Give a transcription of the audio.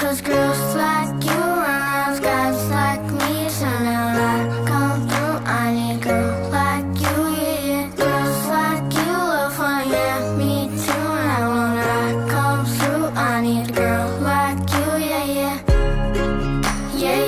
Cause girls like you run I've guys like me. So now I come through, I need girls like you, yeah. Girls like you love fun, yeah, me too. And Now when I come through, I need a girl like you, yeah, yeah Yeah, yeah